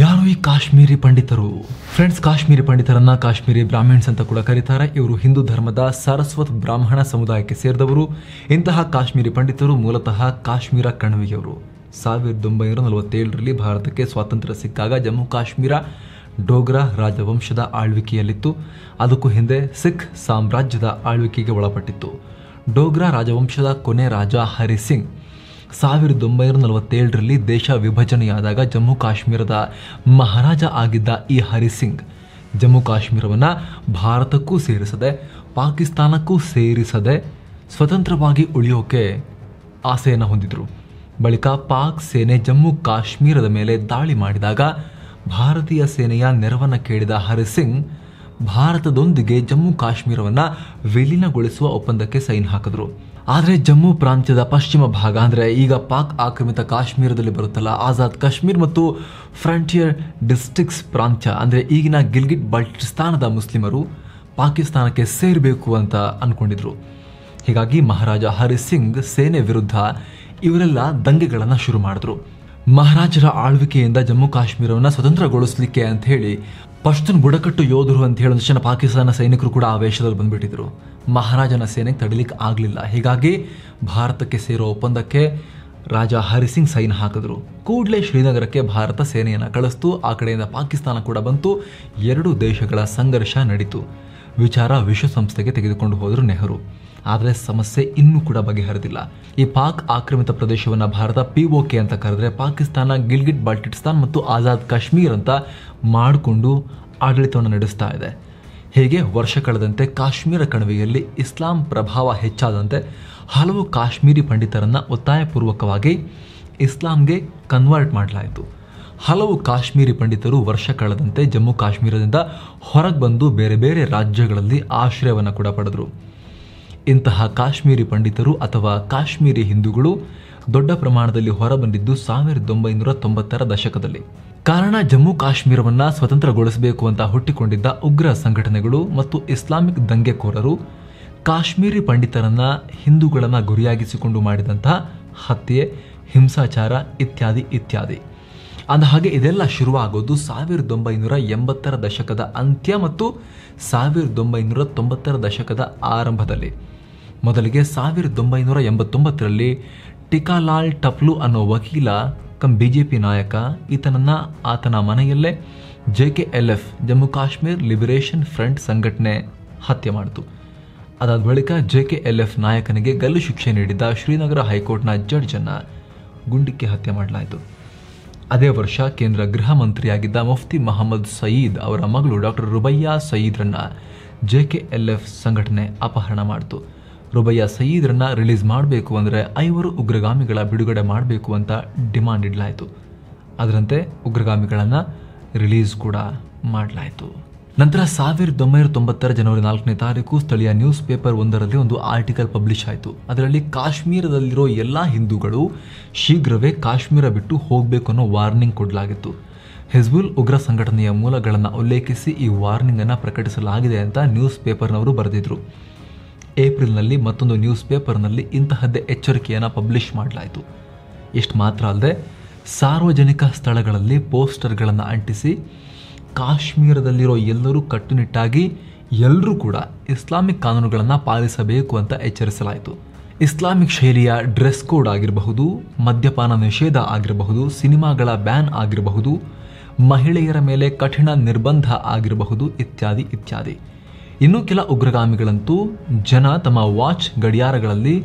ಯಾರು ಈ ಕಾಶ್ಮೀರಿ ಪಂಡಿತರು? ಫ್ರೆಂಡ್ಸ್ ಕಾಶ್ಮೀರಿ ಪಂಡಿತರನ್ನ ಕಾಶ್ಮೀರಿ ಬ್ರಾಹ್ಮಿಣ್ಸ್ ಅಂತ ಕೂಡ ಕರೀತಾರೆ. ಇವರು ಹಿಂದೂ ಧರ್ಮದ ಸರಸ್ವತ್ ಬ್ರಾಹ್ಮಣ ಸಮುದಾಯಕ್ಕೆ ಸೇರಿದವರು. ಇಂತಹ ಕಾಶ್ಮೀರಿ ಪಂಡಿತರು ಮೂಲತಃ ಕಾಶ್ಮೀರ ಕಣಿವೆಯವರು. ಸಾವಿರದ ಒಂಬೈನೂರ ನಲವತ್ತೇಳರಲ್ಲಿ ಭಾರತಕ್ಕೆ ಸ್ವಾತಂತ್ರ್ಯ ಸಿಕ್ಕಾಗ ಜಮ್ಮು ಕಾಶ್ಮೀರ ಡೋಗ್ರಾ ರಾಜವಂಶದ ಆಳ್ವಿಕೆಯಲ್ಲಿತ್ತು. ಅದಕ್ಕೂ ಹಿಂದೆ ಸಿಖ್ ಸಾಮ್ರಾಜ್ಯದ ಆಳ್ವಿಕೆಗೆ ಒಳಪಟ್ಟಿತ್ತು. ಡೋಗ್ರಾ ರಾಜವಂಶದ ಕೊನೆ ರಾಜ ಹರಿ ಸಿಂಗ್ ಸಾವಿರದ ಒಂಬೈನೂರ ನಲವತ್ತೇಳರಲ್ಲಿ ದೇಶ ವಿಭಜನೆಯಾದಾಗ ಜಮ್ಮು ಕಾಶ್ಮೀರದ ಮಹಾರಾಜ ಆಗಿದ್ದ ಈ ಹರಿಸಿಂಗ್ ಜಮ್ಮು ಕಾಶ್ಮೀರವನ್ನು ಭಾರತಕ್ಕೂ ಸೇರಿಸದೆ, ಪಾಕಿಸ್ತಾನಕ್ಕೂ ಸೇರಿಸದೆ ಸ್ವತಂತ್ರವಾಗಿ ಉಳಿಯೋಕೆ ಆಸೆಯನ್ನು ಹೊಂದಿದ್ರು. ಬಳಿಕ ಪಾಕ್ ಸೇನೆ ಜಮ್ಮು ಕಾಶ್ಮೀರದ ಮೇಲೆ ದಾಳಿ ಮಾಡಿದಾಗ ಭಾರತೀಯ ಸೇನೆಯ ನೆರವನ್ನು ಕೇಳಿದ ಹರಿ ಸಿಂಗ್ ಭಾರತದೊಂದಿಗೆ ಜಮ್ಮು ಕಾಶ್ಮೀರವನ್ನು ವಿಲೀನಗೊಳಿಸುವ ಒಪ್ಪಂದಕ್ಕೆ ಸೈನ್ ಹಾಕಿದ್ರು. ಆದರೆ ಜಮ್ಮು ಪ್ರಾಂತ್ಯದ ಪಶ್ಚಿಮ ಭಾಗ, ಅಂದರೆ ಈಗ ಪಾಕ್ ಆಕ್ರಮಿತ ಕಾಶ್ಮೀರದಲ್ಲಿ ಬರುತ್ತಲ್ಲ, ಆಜಾದ್ ಕಾಶ್ಮೀರ್ ಮತ್ತು ಫ್ರಂಟಿಯರ್ ಡಿಸ್ಟ್ರಿಕ್ಸ್ ಪ್ರಾಂತ್ಯ, ಅಂದರೆ ಈಗಿನ ಗಿಲ್ಗಿಟ್ ಬಲ್ಟಿಸ್ತಾನದ ಮುಸ್ಲಿಮರು ಪಾಕಿಸ್ತಾನಕ್ಕೆ ಸೇರಬೇಕು ಅಂತ ಅಂದ್ಕೊಂಡಿದ್ರು ಹೀಗಾಗಿ ಮಹಾರಾಜ ಹರಿ ಸಿಂಗ್ ಸೇನೆ ವಿರುದ್ಧ ಇವರೆಲ್ಲ ದಂಗೆಗಳನ್ನು ಶುರು ಮಾಡಿದ್ರು. ಮಹಾರಾಜರ ಆಳ್ವಿಕೆಯಿಂದ ಜಮ್ಮು ಕಾಶ್ಮೀರವನ್ನು ಸ್ವತಂತ್ರಗೊಳಿಸಲಿಕ್ಕೆ ಅಂತ ಹೇಳಿ ಪಶ್ತೂನ್ ಬುಡಕಟ್ಟು ಯೋಧರು ಅಂತ ಹೇಳಿದ ತಕ್ಷಣ ಪಾಕಿಸ್ತಾನ ಸೈನಿಕರು ಕೂಡ ಆ ವೇಷದಲ್ಲಿ ಬಂದ್ಬಿಟ್ಟಿದ್ರು. ಮಹಾರಾಜನ ಸೇನೆಗೆ ತಡಿಲಿಕ್ಕೆ ಆಗಲಿಲ್ಲ. ಹೀಗಾಗಿ ಭಾರತಕ್ಕೆ ಸೇರೋ ಒಪ್ಪಂದಕ್ಕೆ ರಾಜ ಹರಿಸಿಂಗ್ ಸೈನ್ ಹಾಕಿದ್ರು. ಕೂಡಲೇ ಶ್ರೀನಗರಕ್ಕೆ ಭಾರತ ಸೇನೆಯನ್ನು ಕಳಿಸ್ತು. ಆ ಕಡೆಯಿಂದ ಪಾಕಿಸ್ತಾನ ಕೂಡ ಬಂತು. ಎರಡು ದೇಶಗಳ ಸಂಘರ್ಷ ನಡೀತು. ವಿಚಾರ ವಿಶ್ವಸಂಸ್ಥೆಗೆ ತೆಗೆದುಕೊಂಡು ಹೋದರು ನೆಹರು. ಆದರೆ ಸಮಸ್ಯೆ ಇನ್ನೂ ಕೂಡ ಬಗೆಹರಿದಿಲ್ಲ. ಈ ಪಾಕ್ ಆಕ್ರಮಿತ ಪ್ರದೇಶವನ್ನು ಭಾರತ ಪಿ ಅಂತ ಕರೆದ್ರೆ ಪಾಕಿಸ್ತಾನ, ಗಿಲ್ಗಿಟ್, ಬಾಲ್ಟಿಸ್ತಾನ್ ಮತ್ತು ಆಜಾದ್ ಕಾಶ್ಮೀರ್ ಅಂತ ಮಾಡಿಕೊಂಡು ಆಡಳಿತವನ್ನು ನಡೆಸ್ತಾ ಇದೆ. ಹೀಗೆ? ವರ್ಷ ಕಳೆದಂತೆ ಕಾಶ್ಮೀರ ಕಣಿವೆಯಲ್ಲಿ ಇಸ್ಲಾಂ ಪ್ರಭಾವ ಹೆಚ್ಚಾದಂತೆ ಹಲವು ಕಾಶ್ಮೀರಿ ಪಂಡಿತರನ್ನು ಒತ್ತಾಯಪೂರ್ವಕವಾಗಿ ಇಸ್ಲಾಂಗೆ ಕನ್ವರ್ಟ್ ಮಾಡಲಾಯಿತು. ಹಲವು ಕಾಶ್ಮೀರಿ ಪಂಡಿತರು ವರ್ಷ ಕಳೆದಂತೆ ಜಮ್ಮು ಕಾಶ್ಮೀರದಿಂದ ಹೊರಗೆ ಬಂದು ಬೇರೆ ಬೇರೆ ರಾಜ್ಯಗಳಲ್ಲಿ ಆಶ್ರಯವನ್ನು ಕೂಡ ಪಡೆದರು. ಇಂತಹ ಕಾಶ್ಮೀರಿ ಪಂಡಿತರು ಅಥವಾ ಕಾಶ್ಮೀರಿ ಹಿಂದೂಗಳು ದೊಡ್ಡ ಪ್ರಮಾಣದಲ್ಲಿ ಹೊರಬಂದಿದ್ದು ಸಾವಿರದ ಒಂಬೈನೂರ ತೊಂಬತ್ತರ ದಶಕದಲ್ಲಿ. ಕಾರಣ ಜಮ್ಮು ಕಾಶ್ಮೀರವನ್ನು ಸ್ವತಂತ್ರಗೊಳಿಸಬೇಕು ಅಂತ ಹುಟ್ಟಿಕೊಂಡಿದ್ದ ಉಗ್ರ ಸಂಘಟನೆಗಳು ಮತ್ತು ಇಸ್ಲಾಮಿಕ್ ದಂಗೆಕೋರರು ಕಾಶ್ಮೀರಿ ಪಂಡಿತರನ್ನ ಹಿಂದೂಗಳನ್ನು ಗುರಿಯಾಗಿಸಿಕೊಂಡು ಮಾಡಿದಂತಹ ಹತ್ಯೆ, ಹಿಂಸಾಚಾರ ಇತ್ಯಾದಿ ಇತ್ಯಾದಿ. ಅಂದ ಹಾಗೆ ಇದೆಲ್ಲ ಶುರುವಾಗೋದು ಸಾವಿರದ ಒಂಬೈನೂರ ಎಂಬತ್ತರ ದಶಕದ ಅಂತ್ಯ ಮತ್ತು ಸಾವಿರದ ಒಂಬೈನೂರ ತೊಂಬತ್ತರ ದಶಕದ ಆರಂಭದಲ್ಲಿ. ಮೊದಲಿಗೆ ಸಾವಿರದ ಒಂಬೈನೂರ ಎಂಬತ್ತೊಂಬತ್ತರಲ್ಲಿ ಟಿಕಾಲಾಲ್ ಟಪ್ಲು ಅನ್ನೋ ವಕೀಲ, ಕಂ ಪಿ ನಾಯಕ, ಈತನನ್ನು ಆತನ ಮನೆಯಲ್ಲೇ J K L F, Jammu Kashmir liberation front ಸಂಘಟನೆ ಹತ್ಯೆ ಮಾಡಿತು. ಅದಾದ ಬಳಿಕ ಜೆ ಕೆ ಎಲ್ ಎಫ್ ನಾಯಕನಿಗೆ ಗಲ್ಲು ಶಿಕ್ಷೆ ನೀಡಿದ್ದ ಶ್ರೀನಗರ ಹೈಕೋರ್ಟ್ನ ಜಡ್ಜನ್ನು ಗುಂಡಿಕ್ಕಿ ಹತ್ಯೆ ಮಾಡಲಾಯಿತು. ಅದೇ ವರ್ಷ ಕೇಂದ್ರ ಗೃಹ ಮಂತ್ರಿಯಾಗಿದ್ದ ಮುಫ್ತಿ ಮಹಮ್ಮದ್ ಸಯೀದ್ ಅವರ ಮಗಳು ಡಾಕ್ಟರ್ ರುಬಯ್ಯಾ ಸಯೀದ್ರನ್ನ ಜೆ ಕೆ ಎಲ್ ಎಫ್ ಸಂಘಟನೆ ಅಪಹರಣ ಮಾಡಿತು. ರುಬಯ್ಯಾ ಸಯೀದ್ರನ್ನ ರಿಲೀಸ್ ಮಾಡಬೇಕು ಅಂದರೆ ಐವರು ಉಗ್ರಗಾಮಿಗಳ ಬಿಡುಗಡೆ ಮಾಡಬೇಕು ಅಂತ ಡಿಮಾಂಡ್ ಇಡಲಾಯಿತು. ಅದರಂತೆ ಉಗ್ರಗಾಮಿಗಳನ್ನು ರಿಲೀಸ್ ಕೂಡ ಮಾಡಲಾಯಿತು. ನಂತರ ಸಾವಿರದ ಒಂಬೈನೂರ ತೊಂಬತ್ತರ ಜನವರಿ ನಾಲ್ಕನೇ ತಾರೀಕು ಸ್ಥಳೀಯ ನ್ಯೂಸ್ ಪೇಪರ್ ಒಂದರಲ್ಲಿ ಒಂದು ಆರ್ಟಿಕಲ್ ಪಬ್ಲಿಷ್ ಆಯಿತು. ಅದರಲ್ಲಿ ಕಾಶ್ಮೀರದಲ್ಲಿರೋ ಎಲ್ಲ ಹಿಂದೂಗಳು ಶೀಘ್ರವೇ ಕಾಶ್ಮೀರ ಬಿಟ್ಟು ಹೋಗಬೇಕು ಅನ್ನೋ ವಾರ್ನಿಂಗ್ ಕೊಡಲಾಗಿತ್ತು. ಹಿಜ್ಬುಲ್ ಉಗ್ರ ಸಂಘಟನೆಯ ಮೂಲಗಳನ್ನು ಉಲ್ಲೇಖಿಸಿ ಈ ವಾರ್ನಿಂಗ್ ಅನ್ನು ಪ್ರಕಟಿಸಲಾಗಿದೆ ಅಂತ ನ್ಯೂಸ್ ಪೇಪರ್ನವರು ಬರೆದಿದ್ರು. ಏಪ್ರಿಲ್ನಲ್ಲಿ ಮತ್ತೊಂದು ನ್ಯೂಸ್ ಪೇಪರ್ನಲ್ಲಿ ಇಂತಹದ್ದೇ ಎಚ್ಚರಿಕೆಯನ್ನು ಪಬ್ಲಿಷ್ ಮಾಡಲಾಯಿತು. ಇಷ್ಟು ಮಾತ್ರ ಅಲ್ಲದೆ ಸಾರ್ವಜನಿಕ ಸ್ಥಳಗಳಲ್ಲಿ ಪೋಸ್ಟರ್ಗಳನ್ನು ಅಂಟಿಸಿ ಕಾಶ್ಮೀರದಲ್ಲಿರೋ ಎಲ್ಲರೂ ಕಟ್ಟುನಿಟ್ಟಾಗಿ ಎಲ್ಲರೂ ಕೂಡ ಇಸ್ಲಾಮಿಕ್ ಕಾನೂನುಗಳನ್ನು ಪಾಲಿಸಬೇಕು ಅಂತ ಎಚ್ಚರಿಸಲಾಯಿತು. ಇಸ್ಲಾಮಿಕ್ ಶೈಲಿಯ ಡ್ರೆಸ್ ಕೋಡ್ ಆಗಿರಬಹುದು, ಮದ್ಯಪಾನ ನಿಷೇಧ ಆಗಿರಬಹುದು, ಸಿನಿಮಾಗಳ ಬ್ಯಾನ್ ಆಗಿರಬಹುದು, ಮಹಿಳೆಯರ ಮೇಲೆ ಕಠಿಣ ನಿರ್ಬಂಧ ಆಗಿರಬಹುದು ಇತ್ಯಾದಿ ಇತ್ಯಾದಿ. ಇನ್ನು ಕೆಲ ಉಗ್ರಗಾಮಿಗಳಂತೂ ಜನ ತಮ್ಮ watch ಗಡಿಯಾರಗಳಲ್ಲಿ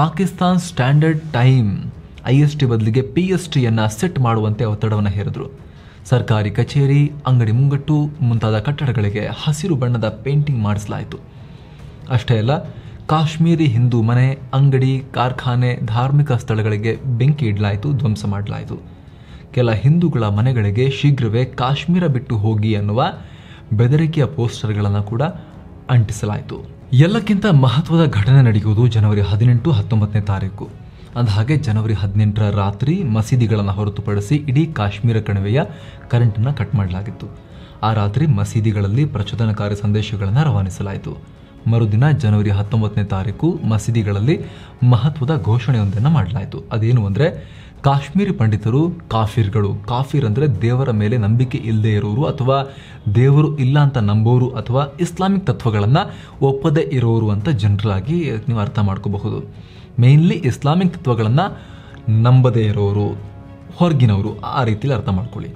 Pakistan standard time, I S T ಬದಲಿಗೆ ಪಿ ಎಸ್ ಟಿಯನ್ನು ಸೆಟ್ ಮಾಡುವಂತೆ ಒತ್ತಡವನ್ನು ಹೇರಿದ್ರು. ಸರ್ಕಾರಿ ಕಚೇರಿ, ಅಂಗಡಿ ಮುಂಗಟ್ಟು ಮುಂತಾದ ಕಟ್ಟಡಗಳಿಗೆ ಹಸಿರು ಬಣ್ಣದ ಪೇಂಟಿಂಗ್ ಮಾಡಿಸಲಾಯಿತು. ಅಷ್ಟೇ ಅಲ್ಲ, ಕಾಶ್ಮೀರಿ ಹಿಂದೂ ಮನೆ, ಅಂಗಡಿ, ಕಾರ್ಖಾನೆ, ಧಾರ್ಮಿಕ ಸ್ಥಳಗಳಿಗೆ ಬೆಂಕಿ ಇಡಲಾಯಿತು, ಧ್ವಂಸ ಮಾಡಲಾಯಿತು. ಕೆಲ ಹಿಂದೂಗಳ ಮನೆಗಳಿಗೆ ಶೀಘ್ರವೇ ಕಾಶ್ಮೀರ ಬಿಟ್ಟು ಹೋಗಿ ಅನ್ನುವ ಬೆದರಿಕೆಯ ಪೋಸ್ಟರ್ಗಳನ್ನು ಕೂಡ ಅಂಟಿಸಲಾಯಿತು. ಎಲ್ಲಕ್ಕಿಂತ ಮಹತ್ವದ ಘಟನೆ ನಡೆಯುವುದು ಜನವರಿ ಹದಿನೆಂಟು ಹತ್ತೊಂಬತ್ತನೇ ತಾರೀಕು. ಅಂದಹಾಗೆ ಜನವರಿ ಹದಿನೆಂಟರ ರಾತ್ರಿ ಮಸೀದಿಗಳನ್ನು ಹೊರತುಪಡಿಸಿ ಇಡೀ ಕಾಶ್ಮೀರ ಕಣಿವೆಯ ಕರೆಂಟನ್ನು ಕಟ್ ಮಾಡಲಾಗಿತ್ತು. ಆ ರಾತ್ರಿ ಮಸೀದಿಗಳಲ್ಲಿ ಪ್ರಚೋದನಕಾರಿ ಸಂದೇಶಗಳನ್ನು ರವಾನಿಸಲಾಯಿತು. ಮರುದಿನ ಜನವರಿ ಹತ್ತೊಂಬತ್ತನೇ ತಾರೀಕು ಮಸೀದಿಗಳಲ್ಲಿ ಮಹತ್ವದ ಘೋಷಣೆಯೊಂದನ್ನು ಮಾಡಲಾಯಿತು. ಅದೇನು ಅಂದರೆ, ಕಾಶ್ಮೀರಿ ಪಂಡಿತರು ಕಾಫಿರ್ಗಳು. ಕಾಫಿರ್ ಅಂದರೆ ದೇವರ ಮೇಲೆ ನಂಬಿಕೆ ಇಲ್ಲದೆ ಇರೋರು ಅಥವಾ ದೇವರು ಇಲ್ಲ ಅಂತ ನಂಬೋರು ಅಥವಾ ಇಸ್ಲಾಮಿಕ್ ತತ್ವಗಳನ್ನು ಒಪ್ಪದೇ ಇರೋರು ಅಂತ ಜನರಲ್ ಆಗಿ ನೀವು ಅರ್ಥ ಮಾಡ್ಕೋಬಹುದು. ಮೇನ್ಲಿ ಇಸ್ಲಾಮಿಕ್ ತತ್ವಗಳನ್ನು ನಂಬದೇ ಇರೋರು, ಹೊರಗಿನವರು, ಆ ರೀತಿಯಲ್ಲಿ ಅರ್ಥ ಮಾಡ್ಕೊಳ್ಳಿ.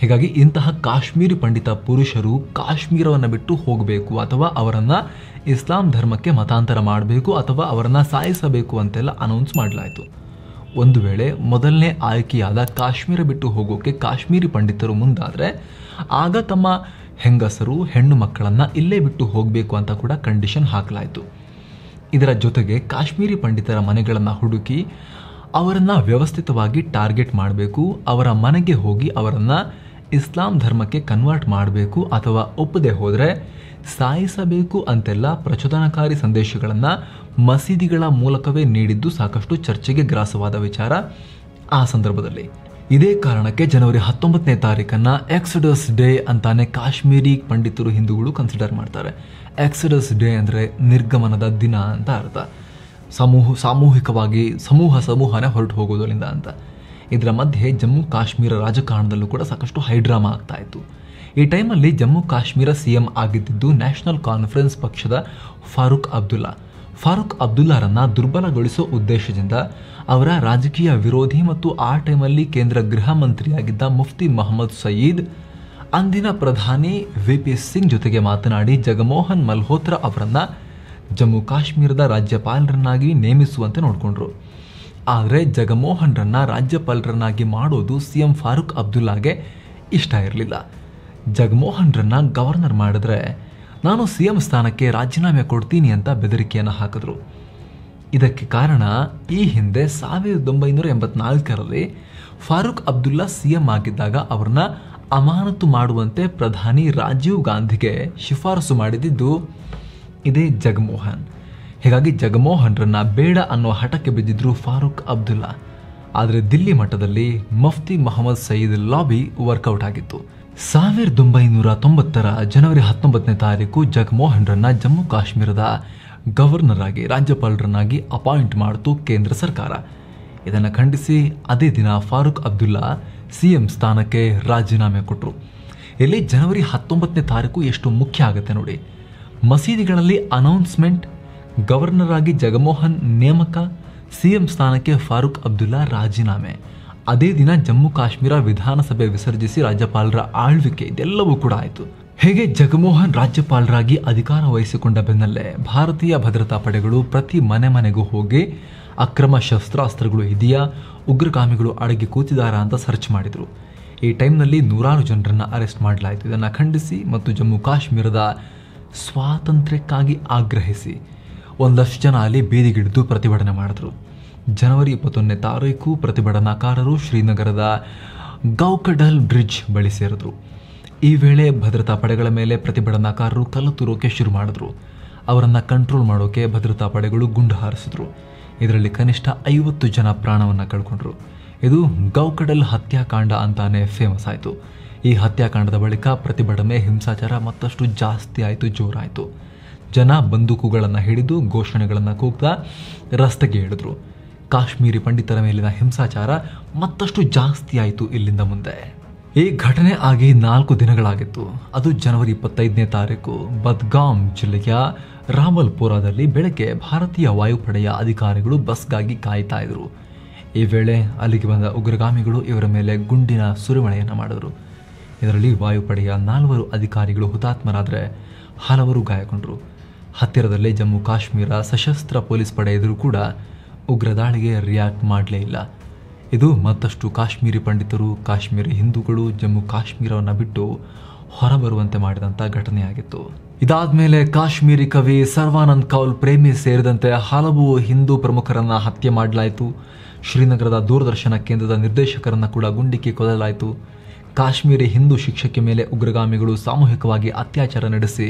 ಹೀಗಾಗಿ ಇಂತಹ ಕಾಶ್ಮೀರಿ ಪಂಡಿತ ಪುರುಷರು ಕಾಶ್ಮೀರವನ್ನು ಬಿಟ್ಟು ಹೋಗಬೇಕು ಅಥವಾ ಅವರನ್ನು ಇಸ್ಲಾಂ ಧರ್ಮಕ್ಕೆ ಮತಾಂತರ ಮಾಡಬೇಕು ಅಥವಾ ಅವರನ್ನು ಸಾಯಿಸಬೇಕು ಅಂತೆಲ್ಲ ಅನೌನ್ಸ್ ಮಾಡಲಾಯಿತು. ಒಂದು ವೇಳೆ ಮೊದಲನೇ ಆಯ್ಕೆಯಾದ ಕಾಶ್ಮೀರ ಬಿಟ್ಟು ಹೋಗೋಕೆ ಕಾಶ್ಮೀರಿ ಪಂಡಿತರು ಮುಂದಾದರೆ ಆಗ ತಮ್ಮ ಹೆಂಗಸರು, ಹೆಣ್ಣು ಮಕ್ಕಳನ್ನು ಇಲ್ಲೇ ಬಿಟ್ಟು ಹೋಗಬೇಕು ಅಂತ ಕೂಡ ಕಂಡೀಷನ್ ಹಾಕಲಾಯಿತು. ಇದರ ಜೊತೆಗೆ ಕಾಶ್ಮೀರಿ ಪಂಡಿತರ ಮನೆಗಳನ್ನು ಹುಡುಕಿ ಅವರನ್ನು ವ್ಯವಸ್ಥಿತವಾಗಿ ಟಾರ್ಗೆಟ್ ಮಾಡಬೇಕು, ಅವರ ಮನೆಗೆ ಹೋಗಿ ಅವರನ್ನು ಇಸ್ಲಾಂ ಧರ್ಮಕ್ಕೆ ಕನ್ವರ್ಟ್ ಮಾಡಬೇಕು ಅಥವಾ ಒಪ್ಪದೆ ಹೋದರೆ ಸಾಯಿಸಬೇಕು ಅಂತೆಲ್ಲ ಪ್ರಚೋದನಕಾರಿ ಸಂದೇಶಗಳನ್ನು ಮಸೀದಿಗಳ ಮೂಲಕವೇ ನೀಡಿದ್ದು ಸಾಕಷ್ಟು ಚರ್ಚೆಗೆ ಗ್ರಾಸವಾದ ವಿಚಾರ ಆ ಸಂದರ್ಭದಲ್ಲಿ. ಇದೇ ಕಾರಣಕ್ಕೆ ಜನವರಿ ಹತ್ತೊಂಬತ್ತನೇ ತಾರೀಕನ್ನು ಎಕ್ಸಡಸ್ ಡೇ ಅಂತಾನೆ ಕಾಶ್ಮೀರಿ ಪಂಡಿತರು ಹಿಂದೂಗಳು ಕನ್ಸಿಡರ್ ಮಾಡ್ತಾರೆ. ಎಕ್ಸಡಸ್ ಡೇ ಅಂದರೆ ನಿರ್ಗಮನದ ದಿನ ಅಂತ ಅರ್ಥ. ಸಮೂಹ ಸಾಮೂಹಿಕವಾಗಿ ಸಮೂಹ ಸಮೂಹನೇ ಹೊರಟು ಹೋಗೋದರಿಂದ ಅಂತ. ಇದರ ಮಧ್ಯೆ ಜಮ್ಮು ಕಾಶ್ಮೀರ ರಾಜಕಾರಣದಲ್ಲೂ ಕೂಡ ಸಾಕಷ್ಟು ಹೈಡ್ರಾಮಾ ಆಗ್ತಾ ಇತ್ತು. ಈ ಟೈಮಲ್ಲಿ ಜಮ್ಮು ಕಾಶ್ಮೀರ ಸಿ ಎಂ ಆಗಿದ್ದಿದ್ದು ನ್ಯಾಷನಲ್ ಕಾನ್ಫರೆನ್ಸ್ ಪಕ್ಷದ ಫಾರೂಕ್ ಅಬ್ದುಲ್ಲಾ. ಫಾರೂಕ್ ಅಬ್ದುಲ್ಲಾರನ್ನು ದುರ್ಬಲಗೊಳಿಸೋ ಉದ್ದೇಶದಿಂದ ಅವರ ರಾಜಕೀಯ ವಿರೋಧಿ ಮತ್ತು ಆ ಟೈಮಲ್ಲಿ ಕೇಂದ್ರ ಗೃಹ ಮಂತ್ರಿಯಾಗಿದ್ದ ಮುಫ್ತಿ ಮೊಹಮ್ಮದ್ ಸಯೀದ್ ಅಂದಿನ ಪ್ರಧಾನಿ ವಿ ಪಿ ಸಿಂಗ್ ಜೊತೆಗೆ ಮಾತನಾಡಿ ಜಗಮೋಹನ್ ಮಲ್ಹೋತ್ರಾ ಅವರನ್ನ ಜಮ್ಮು ಕಾಶ್ಮೀರದ ರಾಜ್ಯಪಾಲರನ್ನಾಗಿ ನೇಮಿಸುವಂತೆ ನೋಡಿಕೊಂಡ್ರು. ಆದರೆ ಜಗಮೋಹನ್ರನ್ನ ರಾಜ್ಯಪಾಲರನ್ನಾಗಿ ಮಾಡೋದು ಸಿ ಎಂ ಫಾರೂಕ್ ಅಬ್ದುಲ್ಲಾಗೆ ಇಷ್ಟ ಇರಲಿಲ್ಲ. ಜಗಮೋಹನ್ರನ್ನ ಗವರ್ನರ್ ಮಾಡಿದ್ರೆ ನಾನು ಸಿ ಎಂ ಸ್ಥಾನಕ್ಕೆ ರಾಜೀನಾಮೆ ಕೊಡ್ತೀನಿ ಅಂತ ಬೆದರಿಕೆಯನ್ನು ಹಾಕಿದ್ರು. ಇದಕ್ಕೆ ಕಾರಣ ಈ ಹಿಂದೆ ಸಾವಿರದ ಒಂಬೈನೂರ ಎಂಬತ್ನಾಲ್ಕರಲ್ಲಿ ಫಾರೂಕ್ ಅಬ್ದುಲ್ಲಾ ಸಿ ಎಂ ಆಗಿದ್ದಾಗ ಅವ್ರನ್ನ ಅಮಾನತು ಮಾಡುವಂತೆ ಪ್ರಧಾನಿ ರಾಜೀವ್ ಗಾಂಧಿಗೆ ಶಿಫಾರಸು ಮಾಡಿದ್ದು ಇದೇ ಜಗಮೋಹನ್. ಹೀಗಾಗಿ ಜಗಮೋಹನ್ರನ್ನ ಬೇಡ ಅನ್ನೋ ಹಠಕ್ಕೆ ಬಿದ್ದಿದ್ರು ಫಾರೂಕ್ ಅಬ್ದುಲ್ಲಾ. ಆದರೆ ದಿಲ್ಲಿ ಮಟ್ಟದಲ್ಲಿ Mufti Mohammed Sayeed lobby work out ಆಗಿತ್ತು. ಸಾವಿರದ ಒಂಬೈನೂರ ತೊಂಬತ್ತರ ಜನವರಿ ಹತ್ತೊಂಬತ್ತನೇ ತಾರೀಕು ಜಗಮೋಹನ್ರನ್ನ ಜಮ್ಮು ಕಾಶ್ಮೀರದ ಗವರ್ನರ್ ಆಗಿ ರಾಜ್ಯಪಾಲರನ್ನಾಗಿ ಅಪಾಯಿಂಟ್ ಮಾಡಿತು ಕೇಂದ್ರ ಸರ್ಕಾರ. ಇದನ್ನು ಖಂಡಿಸಿ ಅದೇ ದಿನ ಫಾರೂಕ್ ಅಬ್ದುಲ್ಲಾ ಸಿಎಂ ಸ್ಥಾನಕ್ಕೆ ರಾಜೀನಾಮೆ ಕೊಟ್ಟರು ಇಲ್ಲಿ ಜನವರಿ ಹತ್ತೊಂಬತ್ತನೇ ತಾರೀಕು ಎಷ್ಟು ಮುಖ್ಯ ಆಗುತ್ತೆ ನೋಡಿ. ಮಸೀದಿಗಳಲ್ಲಿ ಅನೌನ್ಸ್ಮೆಂಟ್, ಗವರ್ನರ್ ಆಗಿ ಜಗಮೋಹನ್ ನೇಮಕ, ಸಿಎಂ ಸ್ಥಾನಕ್ಕೆ ಫಾರೂಕ್ ಅಬ್ದುಲ್ಲಾ ರಾಜೀನಾಮೆ. ಅದೇ ದಿನ ಜಮ್ಮು ಕಾಶ್ಮೀರ ವಿಧಾನಸಭೆ ವಿಸರ್ಜಿಸಿ ರಾಜ್ಯಪಾಲರ ಆಳ್ವಿಕೆ ಇದೆಲ್ಲವೂ ಕೂಡ ಆಯಿತು. ಹೇಗೆ ಜಗಮೋಹನ್ ರಾಜ್ಯಪಾಲರಾಗಿ ಅಧಿಕಾರ ವಹಿಸಿಕೊಂಡ ಬೆನ್ನಲ್ಲೇ ಭಾರತೀಯ ಭದ್ರತಾ ಪಡೆಗಳು ಪ್ರತಿ ಮನೆ ಮನೆಗೂ ಹೋಗಿ ಅಕ್ರಮ ಶಸ್ತ್ರಾಸ್ತ್ರಗಳು ಇದೆಯಾ? ಉಗ್ರಗಾಮಿಗಳು ಅಡಗಿ ಕೂತಿದ್ದಾರೆ ಅಂತ ಸರ್ಚ್ ಮಾಡಿದರು. ಈ ಟೈಮ್ನಲ್ಲಿ ನೂರಾರು ಜನರನ್ನು ಅರೆಸ್ಟ್ ಮಾಡಲಾಯಿತು. ಇದನ್ನು ಖಂಡಿಸಿ ಮತ್ತು ಜಮ್ಮು ಕಾಶ್ಮೀರದ ಸ್ವಾತಂತ್ರ್ಯಕ್ಕಾಗಿ ಆಗ್ರಹಿಸಿ ಒಂದಷ್ಟು ಜನ ಅಲ್ಲಿ ಬೀದಿಗಿಡಿದು ಪ್ರತಿಭಟನೆ ಮಾಡಿದ್ರು. ಜನವರಿ ಇಪ್ಪತ್ತೊಂದನೇ ತಾರೀಕು ಪ್ರತಿಭಟನಾಕಾರರು ಶ್ರೀನಗರದ ಗೌಕಡಲ್ ಬ್ರಿಡ್ಜ್ ಬಳಿ ಸೇರಿದ್ರು. ಈ ವೇಳೆ ಭದ್ರತಾ ಪಡೆಗಳ ಮೇಲೆ ಪ್ರತಿಭಟನಾಕಾರರು ಕಲ್ಲು ತೂರೋಕೆ ಶುರು ಮಾಡಿದ್ರು. ಅವರನ್ನು ಕಂಟ್ರೋಲ್ ಮಾಡೋಕೆ ಭದ್ರತಾ ಪಡೆಗಳು ಗುಂಡು ಹಾರಿಸಿದ್ರು. ಇದರಲ್ಲಿ ಕನಿಷ್ಠ ಐವತ್ತು ಜನ ಪ್ರಾಣವನ್ನು ಕಳ್ಕೊಂಡ್ರು. ಇದು ಗೌಕಡಲ್ ಹತ್ಯಾಕಾಂಡ ಅಂತಾನೆ ಫೇಮಸ್ ಆಯಿತು. ಈ ಹತ್ಯಾಕಾಂಡದ ಬಳಿಕ ಪ್ರತಿಭಟನೆ, ಹಿಂಸಾಚಾರ ಮತ್ತಷ್ಟು ಜಾಸ್ತಿ ಆಯಿತು, ಜೋರಾಯಿತು. ಜನ ಬಂದೂಕುಗಳನ್ನು ಹಿಡಿದು ಘೋಷಣೆಗಳನ್ನು ಕೂಗ್ತಾ ರಸ್ತೆಗೆ ಇಳಿದ್ರು ಕಾಶ್ಮೀರಿ ಪಂಡಿತರ ಮೇಲಿನ ಹಿಂಸಾಚಾರ ಮತ್ತಷ್ಟು ಜಾಸ್ತಿ ಆಯಿತು ಇಲ್ಲಿಂದ ಮುಂದೆ. ಈ ಘಟನೆ ಆಗಿ ನಾಲ್ಕು ದಿನಗಳಾಗಿತ್ತು. ಅದು ಜನವರಿ ಇಪ್ಪತ್ತೈದನೇ ತಾರೀಕು ಬದ್ಗಾಮ್ ಜಿಲ್ಲೆಯ ರಾಮಲ್ಪುರದಲ್ಲಿ ಬೆಳಗ್ಗೆ ಭಾರತೀಯ ವಾಯುಪಡೆಯ ಅಧಿಕಾರಿಗಳು ಬಸ್ಗಾಗಿ ಕಾಯ್ತಾ ಇದ್ರು. ಈ ವೇಳೆ ಅಲ್ಲಿಗೆ ಬಂದ ಉಗ್ರಗಾಮಿಗಳು ಇವರ ಮೇಲೆ ಗುಂಡಿನ ಸುರಿಮಳೆಯನ್ನು ಮಾಡಿದರು. ಇದರಲ್ಲಿ ವಾಯುಪಡೆಯ ನಾಲ್ವರು ಅಧಿಕಾರಿಗಳು ಹುತಾತ್ಮರಾದರೆ ಹಲವರು ಗಾಯಗೊಂಡರು. ಹತ್ತಿರದಲ್ಲೇ ಜಮ್ಮು ಕಾಶ್ಮೀರ ಸಶಸ್ತ್ರ ಪೊಲೀಸ್ ಪಡೆ ಎದುರು ಕೂಡ ಉಗ್ರ ದಾಳಿಗೆ ರಿಯಾಕ್ಟ್ ಮಾಡಲೇ ಇಲ್ಲ. ಇದು ಮತ್ತಷ್ಟು ಕಾಶ್ಮೀರಿ ಪಂಡಿತರು, ಕಾಶ್ಮೀರಿ ಹಿಂದೂಗಳು, ಜಮ್ಮು ಕಾಶ್ಮೀರವನ್ನು ಬಿಟ್ಟು ಹೊರಬರುವಂತೆ ಮಾಡಿದಂಥ ಘಟನೆಯಾಗಿತ್ತು. ಇದಾದ್ಮೇಲೆ ಕಾಶ್ಮೀರಿ ಕವಿ ಸರ್ವಾನಂದ್ ಕೌಲ್ ಪ್ರೇಮಿ ಸೇರಿದಂತೆ ಹಲವು ಹಿಂದೂ ಪ್ರಮುಖರನ್ನ ಹತ್ಯೆ ಮಾಡಲಾಯಿತು. ಶ್ರೀನಗರದ ದೂರದರ್ಶನ ಕೇಂದ್ರದ ನಿರ್ದೇಶಕರನ್ನ ಕೂಡ ಗುಂಡಿಕ್ಕಿ ಕೊಲ್ಲಲಾಯಿತು. ಕಾಶ್ಮೀರಿ ಹಿಂದೂ ಶಿಕ್ಷಕಿ ಮೇಲೆ ಉಗ್ರಗಾಮಿಗಳು ಸಾಮೂಹಿಕವಾಗಿ ಅತ್ಯಾಚಾರ ನಡೆಸಿ,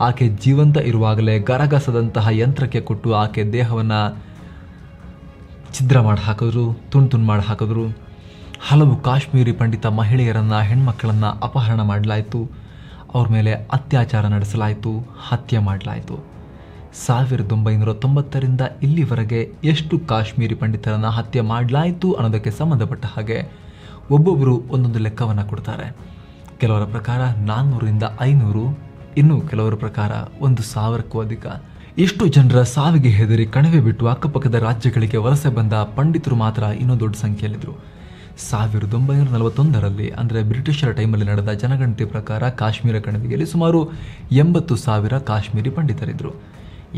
ಆಕೆ ಜೀವಂತ ಇರುವಾಗಲೇ ಗರಗಸದಂತಹ ಯಂತ್ರಕ್ಕೆ ಕೊಟ್ಟು ಆಕೆ ದೇಹವನ್ನು ಛಿದ್ರ ಮಾಡಿ ಹಾಕಿದ್ರು ತುಂಡು ತುಂಡು ಮಾಡಿ ಹಾಕಿದ್ರು ಹಲವು ಕಾಶ್ಮೀರಿ ಪಂಡಿತ ಮಹಿಳೆಯರನ್ನು ಹೆಣ್ಮಕ್ಕಳನ್ನು ಅಪಹರಣ ಮಾಡಲಾಯಿತು. ಅವ್ರ ಮೇಲೆ ಅತ್ಯಾಚಾರ ನಡೆಸಲಾಯಿತು, ಹತ್ಯೆ ಮಾಡಲಾಯಿತು. ಸಾವಿರದ ಒಂಬೈನೂರ ತೊಂಬತ್ತರಿಂದ ಇಲ್ಲಿವರೆಗೆ ಎಷ್ಟು ಕಾಶ್ಮೀರಿ ಪಂಡಿತರನ್ನು ಹತ್ಯೆ ಮಾಡಲಾಯಿತು ಅನ್ನೋದಕ್ಕೆ ಸಂಬಂಧಪಟ್ಟ ಹಾಗೆ ಒಬ್ಬೊಬ್ಬರು ಒಂದೊಂದು ಲೆಕ್ಕವನ್ನು ಕೊಡ್ತಾರೆ. ಕೆಲವರ ಪ್ರಕಾರ ನಾನ್ನೂರಿಂದ ಐನೂರು, ಇನ್ನು ಕೆಲವರ ಪ್ರಕಾರ ಒಂದು ಸಾವಿರಕ್ಕೂ ಅಧಿಕ. ಇಷ್ಟು ಜನರ ಸಾವಿಗೆ ಹೆದರಿ ಕಣವೆ ಬಿಟ್ಟು ಅಕ್ಕಪಕ್ಕದ ರಾಜ್ಯಗಳಿಗೆ ವಲಸೆ ಬಂದ ಪಂಡಿತರು ಮಾತ್ರ ಇನ್ನೂ ದೊಡ್ಡ ಸಂಖ್ಯೆಯಲ್ಲಿದ್ದರು ಸಾವಿರದ ಒಂಬೈನೂರ ನಲವತ್ತೊಂದರಲ್ಲಿ, ಅಂದರೆ ಬ್ರಿಟಿಷರ ಟೈಮಲ್ಲಿ ನಡೆದ ಜನಗಣತಿ ಪ್ರಕಾರ ಕಾಶ್ಮೀರ ಕಣಿವೆಯಲ್ಲಿ ಸುಮಾರು ಎಂಬತ್ತು ಸಾವಿರ ಕಾಶ್ಮೀರಿ ಪಂಡಿತರಿದ್ದರು.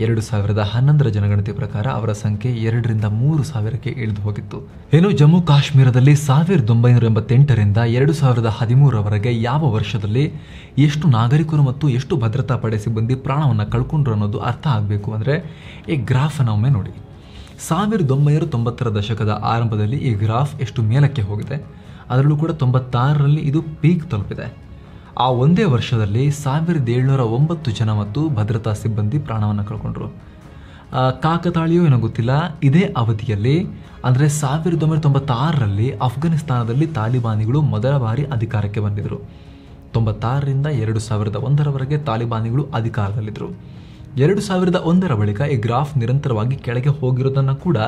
ಎರಡು ಸಾವಿರದ ಹನ್ನೊಂದರ ಜನಗಣತಿ ಪ್ರಕಾರ ಅವರ ಸಂಖ್ಯೆ ಎರಡರಿಂದ ಮೂರು ಸಾವಿರಕ್ಕೆ ಇಳಿದು ಹೋಗಿತ್ತು. ಏನು ಜಮ್ಮು ಕಾಶ್ಮೀರದಲ್ಲಿ ಸಾವಿರದ ಒಂಬೈನೂರ ಎಂಬತ್ತೆಂಟರಿಂದ ಎರಡು ಸಾವಿರದ ಹದಿಮೂರರವರೆಗೆ ಯಾವ ವರ್ಷದಲ್ಲಿ ಎಷ್ಟು ನಾಗರಿಕರು ಮತ್ತು ಎಷ್ಟು ಭದ್ರತಾ ಪಡೆ ಸಿಬ್ಬಂದಿ ಪ್ರಾಣವನ್ನು ಕಳ್ಕೊಂಡ್ರು ಅನ್ನೋದು ಅರ್ಥ ಆಗಬೇಕು ಅಂದರೆ ಈ ಗ್ರಾಫನ್ನು ಒಮ್ಮೆ ನೋಡಿ. ಸಾವಿರದ ಒಂಬೈನೂರ ತೊಂಬತ್ತರ ದಶಕದ ಆರಂಭದಲ್ಲಿ ಈ ಗ್ರಾಫ್ ಎಷ್ಟು ಮೇಲಕ್ಕೆ ಹೋಗಿದೆ, ಅದರಲ್ಲೂ ಕೂಡ ತೊಂಬತ್ತಾರರಲ್ಲಿ ಇದು ಪೀಕ್ ತಲುಪಿದೆ. ಆ ಒಂದೇ ವರ್ಷದಲ್ಲಿ ಸಾವಿರದ ಏಳ್ನೂರ ಒಂಬತ್ತು ಜನ ಮತ್ತು ಭದ್ರತಾ ಸಿಬ್ಬಂದಿ ಪ್ರಾಣವನ್ನು ಕಳ್ಕೊಂಡ್ರು. ಕಾಕತಾಳಿಯೋ ಏನೋ ಗೊತ್ತಿಲ್ಲ, ಇದೇ ಅವಧಿಯಲ್ಲಿ, ಅಂದರೆ ಸಾವಿರದ ಒಂಬೈನೂರ ತೊಂಬತ್ತಾರರಲ್ಲಿ ಅಫ್ಘಾನಿಸ್ತಾನದಲ್ಲಿ ತಾಲಿಬಾನಿಗಳು ಮೊದಲ ಬಾರಿ ಅಧಿಕಾರಕ್ಕೆ ಬಂದಿದ್ದರು ತೊಂಬತ್ತಾರರಿಂದ ಎರಡು ಸಾವಿರದ ಒಂದರವರೆಗೆ ತಾಲಿಬಾನಿಗಳು ಅಧಿಕಾರದಲ್ಲಿದ್ದರು ಎರಡು ಸಾವಿರದ ಒಂದರ ಬಳಿಕ ಈ ಗ್ರಾಫ್ ನಿರಂತರವಾಗಿ ಕೆಳಗೆ ಹೋಗಿರೋದನ್ನು ಕೂಡ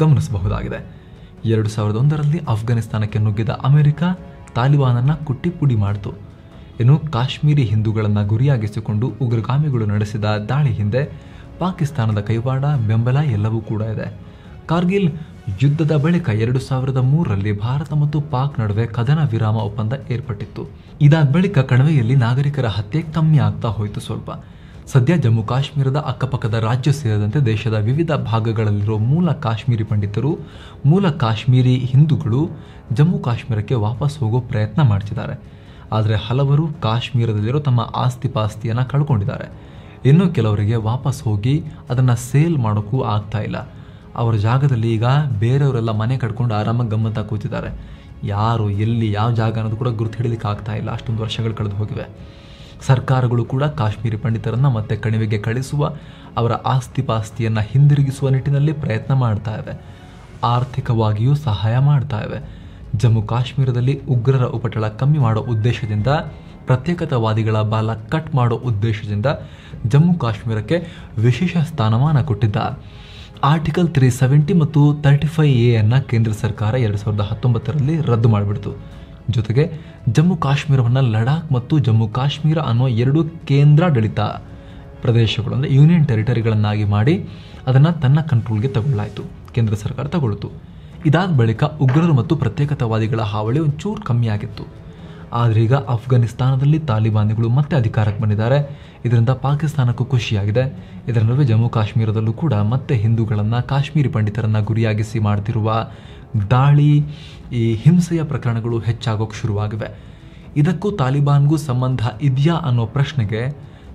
ಗಮನಿಸಬಹುದಾಗಿದೆ. ಎರಡು ಸಾವಿರದ ಒಂದರಲ್ಲಿ ಅಫ್ಘಾನಿಸ್ತಾನಕ್ಕೆ ನುಗ್ಗಿದ ಅಮೆರಿಕ ತಾಲಿಬಾನನ್ನು ಕುಟ್ಟಿ ಪುಡಿ ಮಾಡಿತು. ಇನ್ನು ಕಾಶ್ಮೀರಿ ಹಿಂದೂಗಳನ್ನು ಗುರಿಯಾಗಿಸಿಕೊಂಡು ಉಗ್ರಗಾಮಿಗಳು ನಡೆಸಿದ ದಾಳಿ ಹಿಂದೆ ಪಾಕಿಸ್ತಾನದ ಕೈವಾಡ, ಬೆಂಬಲ ಎಲ್ಲವೂ ಕೂಡ ಇದೆ. ಕಾರ್ಗಿಲ್ ಯುದ್ಧದ ಬಳಿಕ ಎರಡು ಸಾವಿರದ ಮೂರರಲ್ಲಿ ಭಾರತ ಮತ್ತು ಪಾಕ್ ನಡುವೆ ಕದನ ವಿರಾಮ ಒಪ್ಪಂದ ಏರ್ಪಟ್ಟಿತ್ತು. ಇದಾದ ಬಳಿಕ ಕಣಿವೆಯಲ್ಲಿ ನಾಗರಿಕರ ಹತ್ಯೆ ಕಮ್ಮಿ ಆಗ್ತಾ ಹೋಯಿತು ಸ್ವಲ್ಪ. ಸದ್ಯ ಜಮ್ಮು ಕಾಶ್ಮೀರದ ಅಕ್ಕಪಕ್ಕದ ರಾಜ್ಯ ಸೇರಿದಂತೆ ದೇಶದ ವಿವಿಧ ಭಾಗಗಳಲ್ಲಿರೋ ಮೂಲ ಕಾಶ್ಮೀರಿ ಪಂಡಿತರು, ಮೂಲ ಕಾಶ್ಮೀರಿ ಹಿಂದೂಗಳು ಜಮ್ಮು ಕಾಶ್ಮೀರಕ್ಕೆ ವಾಪಸ್ ಹೋಗೋ ಪ್ರಯತ್ನ ಮಾಡ್ತಿದ್ದಾರೆ. ಆದರೆ ಹಲವರು ಕಾಶ್ಮೀರದಲ್ಲಿರೋ ತಮ್ಮ ಆಸ್ತಿ ಪಾಸ್ತಿಯನ್ನು ಕಳ್ಕೊಂಡಿದ್ದಾರೆ. ಇನ್ನು ಕೆಲವರಿಗೆ ವಾಪಸ್ ಹೋಗಿ ಅದನ್ನು ಸೇಲ್ ಮಾಡೋಕ್ಕೂ ಆಗ್ತಾ ಇಲ್ಲ. ಅವರ ಜಾಗದಲ್ಲಿ ಈಗ ಬೇರೆಯವರೆಲ್ಲ ಮನೆ ಕಟ್ಕೊಂಡು ಆರಾಮಾಗಿ ಗಮ್ಮತ್ತ ಕೂತಿದ್ದಾರೆ. ಯಾರು, ಎಲ್ಲಿ, ಯಾವ ಜಾಗ ಅನ್ನೋದು ಕೂಡ ಗುರುತು ಹಿಡಿಲಿಕ್ಕೆ ಆಗ್ತಾ ಇಲ್ಲ. ಅಷ್ಟೊಂದು ವರ್ಷಗಳು ಕಳೆದು ಹೋಗಿವೆ. ಸರ್ಕಾರಗಳು ಕೂಡ ಕಾಶ್ಮೀರಿ ಪಂಡಿತರನ್ನು ಮತ್ತೆ ಕಣಿವೆಗೆ ಕಳಿಸುವ ಅವರ ಆಸ್ತಿ ಪಾಸ್ತಿಯನ್ನು ಹಿಂದಿರುಗಿಸುವ ನಿಟ್ಟಿನಲ್ಲಿ ಪ್ರಯತ್ನ ಮಾಡ್ತಾ ಇವೆ. ಆರ್ಥಿಕವಾಗಿಯೂ ಸಹಾಯ ಮಾಡ್ತಾ ಇವೆ. ಜಮ್ಮು ಕಾಶ್ಮೀರದಲ್ಲಿ ಉಗ್ರರ ಉಪಟಳ ಕಮ್ಮಿ ಮಾಡೋ ಉದ್ದೇಶದಿಂದ, ಪ್ರತ್ಯೇಕತಾವಾದಿಗಳ ಬಾಲ ಕಟ್ ಮಾಡೋ ಉದ್ದೇಶದಿಂದ ಜಮ್ಮು ಕಾಶ್ಮೀರಕ್ಕೆ ವಿಶೇಷ ಸ್ಥಾನಮಾನ ಕೊಟ್ಟಿದ್ದ. ಆರ್ಟಿಕಲ್ ತ್ರೀ ಸೆವೆಂಟಿ ಮತ್ತು ತರ್ಟಿ ಫೈವ್ ಎ ಅನ್ನು ಕೇಂದ್ರ ಸರ್ಕಾರ ಎರಡು ಸಾವಿರದ ಹತ್ತೊಂಬತ್ತರಲ್ಲಿ ರದ್ದು ಮಾಡಿಬಿಡ್ತು. ಜೊತೆಗೆ ಜಮ್ಮು ಕಾಶ್ಮೀರವನ್ನು ಲಡಾಖ್ ಮತ್ತು ಜಮ್ಮು ಕಾಶ್ಮೀರ ಅನ್ನೋ ಎರಡು ಕೇಂದ್ರಾಡಳಿತ ಪ್ರದೇಶಗಳು ಅಂದರೆ ಯೂನಿಯನ್ ಟೆರಿಟರಿಗಳನ್ನಾಗಿ ಮಾಡಿ ಅದನ್ನು ತನ್ನ ಕಂಟ್ರೋಲ್ಗೆ ತಗೊಳ್ಳಾಯಿತು, ಕೇಂದ್ರ ಸರ್ಕಾರ ತಗೊಳ್ತು. ಇದಾದ ಬಳಿಕ ಉಗ್ರರು ಮತ್ತು ಪ್ರತ್ಯೇಕತಾವಾದಿಗಳ ಹಾವಳಿ ಒಂಚೂರು ಕಮ್ಮಿ ಆಗಿತ್ತು. ಆದರೆ ಈಗ ಅಫ್ಘಾನಿಸ್ತಾನದಲ್ಲಿ ತಾಲಿಬಾನಿಗಳು ಮತ್ತೆ ಅಧಿಕಾರಕ್ಕೆ ಬಂದಿದ್ದಾರೆ. ಇದರಿಂದ ಪಾಕಿಸ್ತಾನಕ್ಕೂ ಖುಷಿಯಾಗಿದೆ. ಇದರ ನಡುವೆ ಜಮ್ಮು ಕಾಶ್ಮೀರದಲ್ಲೂ ಕೂಡ ಮತ್ತೆ ಹಿಂದೂಗಳನ್ನು, ಕಾಶ್ಮೀರಿ ಪಂಡಿತರನ್ನು ಗುರಿಯಾಗಿಸಿ ಮಾಡ್ತಿರುವ ದಾಳಿ, ಈ ಹಿಂಸೆಯ ಪ್ರಕರಣಗಳು ಹೆಚ್ಚಾಗೋಕೆ ಶುರುವಾಗಿವೆ. ಇದಕ್ಕೂ ತಾಲಿಬಾನ್ಗೂ ಸಂಬಂಧ ಇದೆಯಾ ಅನ್ನೋ ಪ್ರಶ್ನೆಗೆ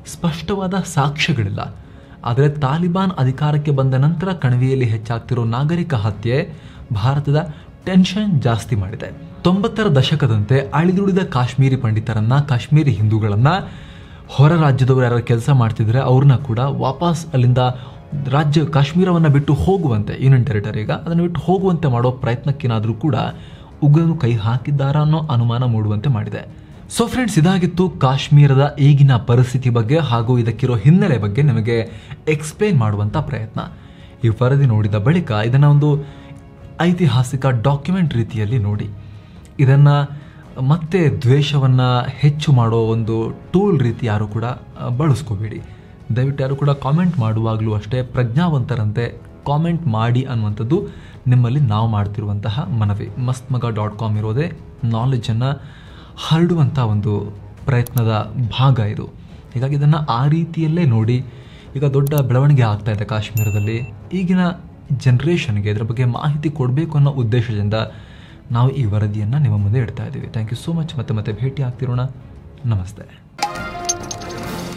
ಸ್ಪಷ್ಟವಾದ ಸಾಕ್ಷ್ಯಗಳಿಲ್ಲ. ಆದರೆ ತಾಲಿಬಾನ್ ಅಧಿಕಾರಕ್ಕೆ ಬಂದ ನಂತರ ಕಣಿವೆಯಲ್ಲಿ ಹೆಚ್ಚಾಗ್ತಿರೋ ನಾಗರಿಕ ಹತ್ಯೆ ಭಾರತದ ಟೆನ್ಷನ್ ಜಾಸ್ತಿ ಮಾಡಿದೆ. ತೊಂಬತ್ತರ ದಶಕದಂತೆ ಅಳಿದುಳಿದ ಕಾಶ್ಮೀರಿ ಪಂಡಿತರನ್ನ, ಕಾಶ್ಮೀರಿ ಹಿಂದೂಗಳನ್ನ ಹೊರ ರಾಜ್ಯದವರು ಯಾರು ಕೆಲಸ ಮಾಡ್ತಿದ್ರೆ ಅವ್ರನ್ನ ಕೂಡ ವಾಪಸ್ ಅಲ್ಲಿಂದ ರಾಜ್ಯ ಕಾಶ್ಮೀರವನ್ನು ಬಿಟ್ಟು ಹೋಗುವಂತೆ ಯೂನಿಯನ್ ಟೆರಿಟರಿಗ ಅದನ್ನು ಬಿಟ್ಟು ಹೋಗುವಂತೆ ಮಾಡೋ ಪ್ರಯತ್ನಕ್ಕೇನಾದರೂ ಕೂಡ ಉಗ್ರರು ಕೈ ಹಾಕಿದ್ದಾರ ಅನ್ನೋ ಅನುಮಾನ ಮೂಡುವಂತೆ ಮಾಡಿದೆ. ಸೊ ಫ್ರೆಂಡ್ಸ್ ಇದಾಗಿತ್ತು ಕಾಶ್ಮೀರದ ಈಗಿನ ಪರಿಸ್ಥಿತಿ ಬಗ್ಗೆ ಹಾಗೂ ಇದಕ್ಕಿರೋ ಹಿನ್ನೆಲೆ ಬಗ್ಗೆ ನಿಮಗೆ ಎಕ್ಸ್ಪ್ಲೈನ್ ಮಾಡುವಂಥ ಪ್ರಯತ್ನ. ಈ ವರದಿ ನೋಡಿದ ಬಳಿಕ ಇದನ್ನು ಒಂದು ಐತಿಹಾಸಿಕ ಡಾಕ್ಯುಮೆಂಟ್ ರೀತಿಯಲ್ಲಿ ನೋಡಿ. ಇದನ್ನು ಮತ್ತೆ ದ್ವೇಷವನ್ನು ಹೆಚ್ಚು ಮಾಡೋ ಒಂದು ಟೂಲ್ ರೀತಿ ಯಾರು ಕೂಡ ಬಳಸ್ಕೋಬೇಡಿ. ದಯವಿಟ್ಟು ಯಾರು ಕೂಡ ಕಾಮೆಂಟ್ ಮಾಡುವಾಗಲೂ ಅಷ್ಟೇ ಪ್ರಜ್ಞಾವಂತರಂತೆ ಕಾಮೆಂಟ್ ಮಾಡಿ ಅನ್ನುವಂಥದ್ದು ನಿಮ್ಮಲ್ಲಿ ನಾವು ಮಾಡ್ತಿರುವಂತಹ ಮನವಿ. ಮಸ್ತ್ ಮಗ ಡಾಟ್ ಕಾಮ್ ಇರೋದೇ ನಾಲೆಜನ್ನು ಹರಡುವಂಥ ಒಂದು ಪ್ರಯತ್ನದ ಭಾಗ ಇದು. ಹೀಗಾಗಿ ಇದನ್ನು ಆ ರೀತಿಯಲ್ಲೇ ನೋಡಿ, ಈಗ ದೊಡ್ಡ ಬೆಳವಣಿಗೆ ಆಗ್ತಾ ಇದೆ ಕಾಶ್ಮೀರದಲ್ಲಿ. ಈಗಿನ ಜನ್ರೇಷನ್ಗೆ ಇದರ ಬಗ್ಗೆ ಮಾಹಿತಿ ಕೊಡಬೇಕು ಅನ್ನೋ ಉದ್ದೇಶದಿಂದ ನಾವು ಈ ವರದಿಯನ್ನು ನಿಮ್ಮ ಮುಂದೆ ಇಡ್ತಾ ಇದ್ದೀವಿ ಥ್ಯಾಂಕ್ ಯು ಸೋ ಮಚ್ ಮತ್ತೆ ಮತ್ತೆ ಭೇಟಿ ಆಗ್ತಿರೋಣ ನಮಸ್ತೆ.